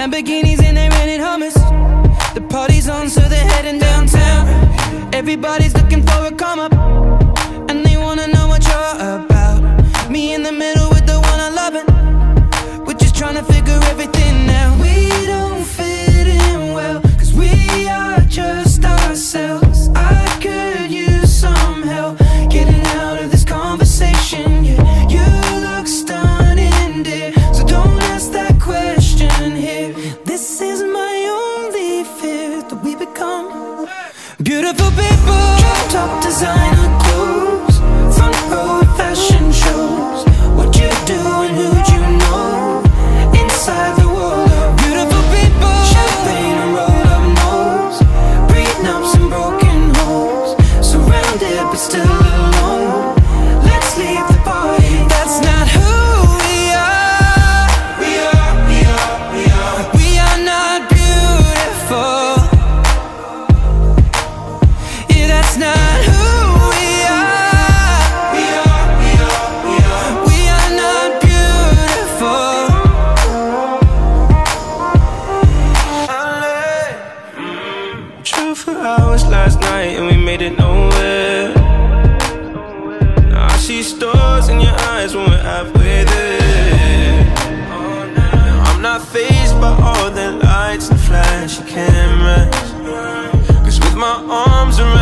Lamborghinis and they rented hummus. The party's on, so they're heading downtown. Everybody's looking for a come up, and they wanna know what you're about. Me in the middle with the one I love, and we're just trying to figure everything out. We don't fit in well, cause we are just ourselves. Beautiful people. Top designer hours last night and we made it nowhere. Now I see stars in your eyes when we're halfway there. Now I'm not phased by all the lights and flashy cameras. Cause with my arms around